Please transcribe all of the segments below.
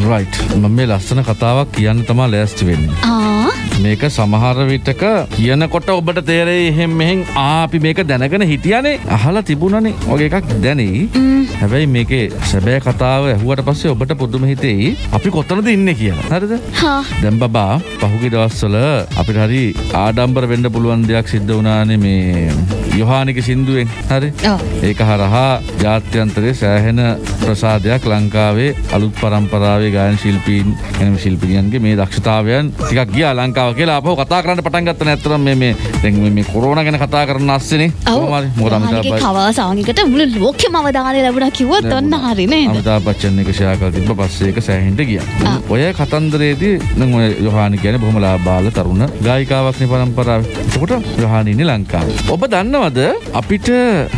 Right මම මේ ලස්සන කතාවක් කියන්න තමා ලෑස්ති වෙන්න. මේක සමහර විටක කියනකොට ඔබට තේරෙයි එහෙම් මෙහෙන් ආ අපි මේක දැනගෙන හිටියනේ අහලා තිබුණනේ වගේ එකක් දැනෙයි. හැබැයි මේකේ සැබෑ කතාව ඇහුවට පස්සේ ඔබට පුදුම හිතෙයි අපි කොතනද ඉන්නේ කියලා. හරිද? දැන් බබා පහුගිය දවස්වල අපිට හරි ආඩම්බර වෙන්න පුළුවන් දෙයක් සිද්ධ වුණානේ මේ යොහානික සින්දුවෙන්. හරි? ඒක හරහා ජාත්‍යන්තරයේ සෑහෙන ප්‍රසාදයක් ලංකාවේ අලුත් පරම්පරාවේ ගායන ශිල්පීන් එනම් ශිල්පිනියන්ගේ මේ දක්ෂතාවයන් ටිකක් ගියා ලංකාව කියලා අපහු කතා කරන්න පටන් ගත්ත නැත්තරම් මේ මේ දැන් මේ- කොරෝනා ගැන කතා කරන්න අස්සනේ කොහොම හරි මොකද අමිතාබ් කවා සාංගිකට මුළු ලෝකෙම අවධානය ලැබුණා කිව්වොත් ඔන්න හරි නේද? අමිතාබ් බච්චන් එක ෂෙයා කරලා තිබ්බ පස්සේ ඒක සෑහෙන්න ගියා. ඔය කතන්දරයේදී දැන් ඔය යොහානි කියන්නේ බොහොම ලාබාල තරුණ ගායිකාවක්නේ පරම්පරාවේ. එතකොට යොහානි ඉන්නේ ලංකාවේ. ඔබ දන්නවද අපිට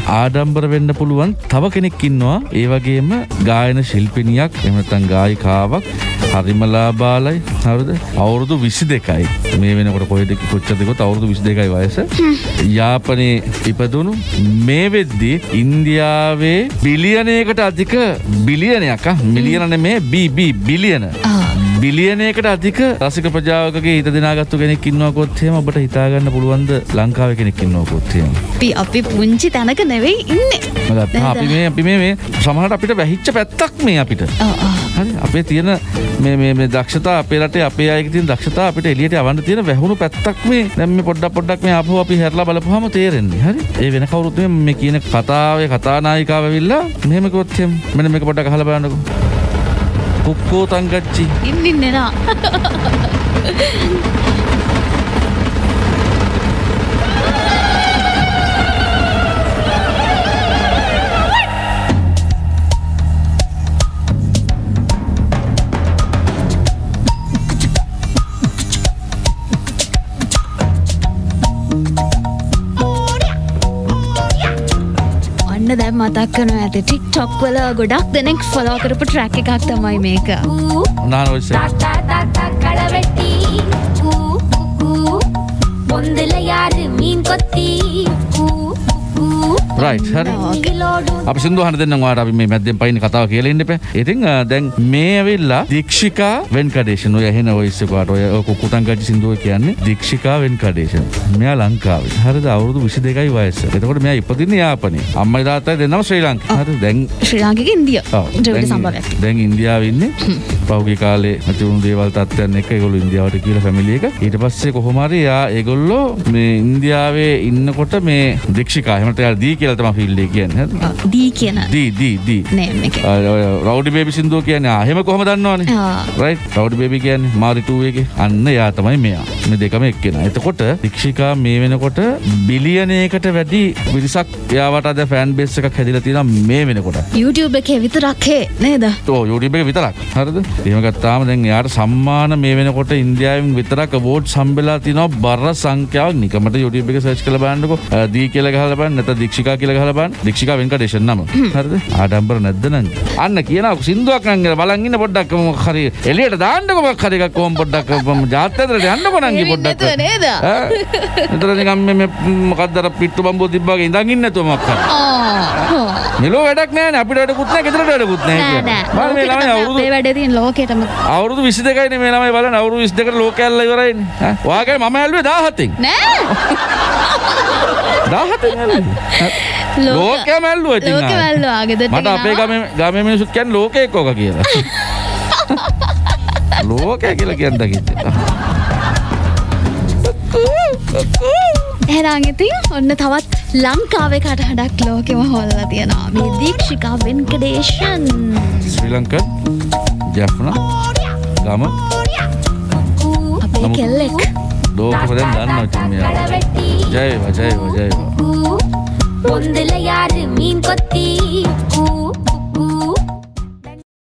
ආඩම්බර වෙන්න පුළුවන් තව කෙනෙක් ඉන්නවා. ඒ වගේම ගායන ශිල්පිනියක් එහෙම නැත්නම් ගායිකාවක් හරිම ලාබාලයි හරිද? අවුරුදු 22යි මේ වෙනකොට කොහෙද කොච්චරද කිව්වොත් අවුරුදු 22යි වයස. යාපනයේ ඉපදුණු මේ වෙද්දී ඉන්දියාවේ බිලියනයකට අධික බිලියනයක් ආ, මිලියන නෙමේ BB බිලියන ආ. බිලියනයකට අධික රසික ප්‍රජාවකගේ හිත දිනාගත්තු කෙනෙක් ඉන්නවා කොත් එහෙම? ඔබට හිතාගන්න පුළුවන්ද ලංකාවේ කෙනෙක් ඉන්නවා කොත් එහෙම? අපි අපි පුංචි තැනක නෙවෙයි ඉන්නේ. අපි මේ අපි මේ මේ සමහරට අපිට වැහිච්ච පැත්තක් මේ අපිට. අපේ තියෙන මේ මේ මේ දක්ෂතා අපේ රටේ අපේ අයගේ තියෙන දක්ෂතා අපිට එළියට යවන්න තියෙන වැහුණු පැත්තක් මේ. දැන් මේ පොඩ්ඩක් පොඩ්ඩක් මේ ආපහු අපි හැරලා බලපුවාම තේරෙන්නේ. හරි? ඒ වෙන කවුරුත් මේ මේ කියන කතාවේ කතානායිකාව ඇවිල්ලා මෙහෙම කිව්වොත් එහෙම. මෙන්න මේක පොඩ්ඩක් අහලා බලන්නකෝ කුක්කෝ තංගච්චි ඉන්නේ නා. ඔන්න දැන් මතක් කරනවා ඇති ටික්ටොක් වල ගොඩක් දෙනෙක් ෆලෝ කරපු ට්‍රැක් එකක් තමයි මේක. නාන ඔයිසේ களவெட்டி கூ, கூ, பொந்துல யாரு மீன் கொத்தி கூ, கூ, රයිට් හරි අපි සින්දුවහන දෙන්නම් ඔයාලට අපි මේ මැද්දෙන් පයින් කතාව කියලා ඉන්න එපා. ඉතින් දැන් මේ ඇවිල්ලා දීක්ෂිකා වෙන්කඩේෂන් ඔය එහෙන වොයිස් එක වාට ඔය කුකුටන් ගජි සින්දුව කියන්නේ දීක්ෂිකා වෙන්කඩේෂන්. මෙයා ලංකාවේ. හරිද අවුරුදු 22යි වයස. එතකොට මෙයා ඉපදින්නේ යාපනයේ. අම්මයි තාත්තයි දෙන්නම ශ්‍රී ලංකාවේ. හරිද දැන් ශ්‍රී ලාංකික ඉන්දියා. ඔව්. දැන් ඉන්දියාවේ ඉන්නේ පෞගේ කාලේ ඇතිවුණු දේවල් තත්ත්වයන් එක ඒගොල්ලෝ ඉන්දියාවට කියලා ෆැමිලි එක. ඊට පස්සේ කොහොම හරි එයා ඒගොල්ලෝ මේ ඉන්දියාවේ ඉන්නකොට මේ දීක්ෂිකා එහෙමත් එයා දී කියලා තමයි ෆීල්ඩ් එක කියන්නේ? දී කියන. දී දී දී නේම් එක. රවඩි බේබි සිින්දුව කියන්නේ ආහෙම කොහම දන්නවානේ? ආ. රයි රවඩි බේබි කියන්නේ මාරිටුවගේ අන්න යා තමයි මෙයා. මේ දෙකම එක්කෙන එතකොට දික්ෂිකා මේ වෙනකොට බිලියනයකට වැඩි විරිසක් යාවට අද ෆෑන් බේස් එකක් හැදිලා තියෙනවා මේ වෙනකොට. YouTube එකේ විතරක්හේ නේද? එක විතරක්. හරිද? එහෙම ගත්තාම දැන් යාට සම්මාන මේ වෙනකොට ඉන්දියාවෙන් විතරක් වෝට් සම්බෙලා තිනවා බර සංඛ්‍යාවක්. නිකමට යුඩිබ එක සර්ච් කරලා බලන්නකො. අ, දී කියලා ගහලා බලන්න. නැත්නම් දික්ෂිකා කියලා ගහලා බලන්න. දික්ෂිකා වෙන්කටේෂන් නම. හරිද? ආඩම්බර නැද්ද නං අන්න කියනවා සින්දුවක් කියලා බලන් ඉන්න පොඩ්ඩක් මොකක් හරි එළියට දාන්නකො මොකක් හරි එකක් කොහොම පොඩ්ඩක් ජාත්‍යන්තරයට යන්නකො නංගි පොඩ්ඩක්. නේද? ඈ? නිකන් මේ මොකක්ද අර පිට්ටු බම්බෝ තිබ්බාගේ ඉඳන් ඉන්න නැතුව මොකක් හරි. ආ. මෙලෝ වැඩක් නෑනේ අපිට වැඩකුත් නෑ ගෙදරට වැඩකුත් නෑ කියලා. බලන්න මේ ළමයි අවුරුදු අපේ වැඩේ තියෙන ලෝකෙටම අවුරුදු 22යිනේ මේ ළමයි බලන්න අවුරුදු 22කට ලෝකයල්ලා ඉවරයිනේ. ඈ ඔයාගේ මම ඇල්ලුවේ 17න්. නෑ 17න් ඇල්ලුවේ. ලෝකයම ඇල්ලුවා ඉතින්. ලෝකෙම ආයේ. ඇල්ලුවා. ගෙදරට මට අපේ. ගමේ ගමේ මිනිස්සුත් කියන්නේ ලෝකයක් ඕක කියලා. ලෝකය කියලා කියන්න දකින්න. එහෙනම් ඉතින් ඔන්න තවත් ලංකාවේ කටහඩක් ලෝකෙම හොල්ලා තියෙනවා. මේ දීක්ෂිකා වෙන්කඩේෂන් ශ්‍රී ලංක ජැපන ගම. අපේ කෙල්ලෙක්. ලෝකම දැන් දන්නවා ඉතින් මෙයා ජය වජය වජය